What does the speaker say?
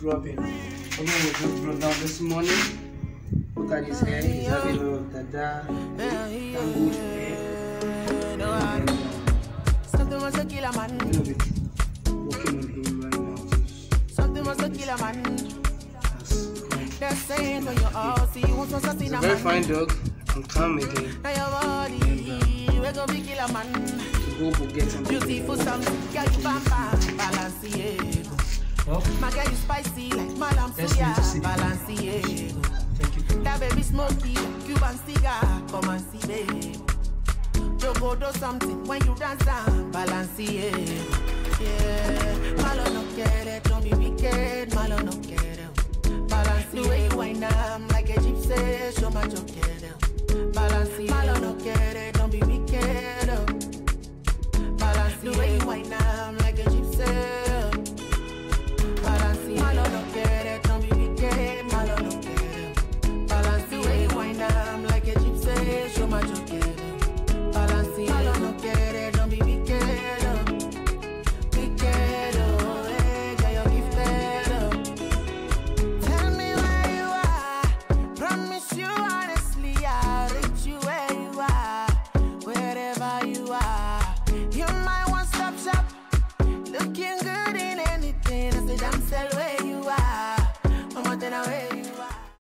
just rubbing. Although was just brought down this morning. Look at his hair. He's having a dada. And good hair. And, Something was to kill a man. a bit working on him right now. Something was to kill a man. They're saying for your house, he wants to see a a very fine dog and calm again. Now your body, we gonna be kill a man. To hope get him. Beautiful something, girl you bam spicy like Malamsuya, Balenciaga. That baby smoky, Cuban cigar, come and see. Jogo do something when you dance down, Balenciaga. Yeah, malo no quiere, don't be wicked, malo no quiere. Balenciaga. The way you wind up like a gypsy, show my Balenciaga. Malo no quiere, don't be wicked. Balenciaga. The way you wind up like a gypsy. no quiere, yo. Tell me where you are. Promise you honestly, I'll reach you where you are. Wherever you are. You my one stop shop. Looking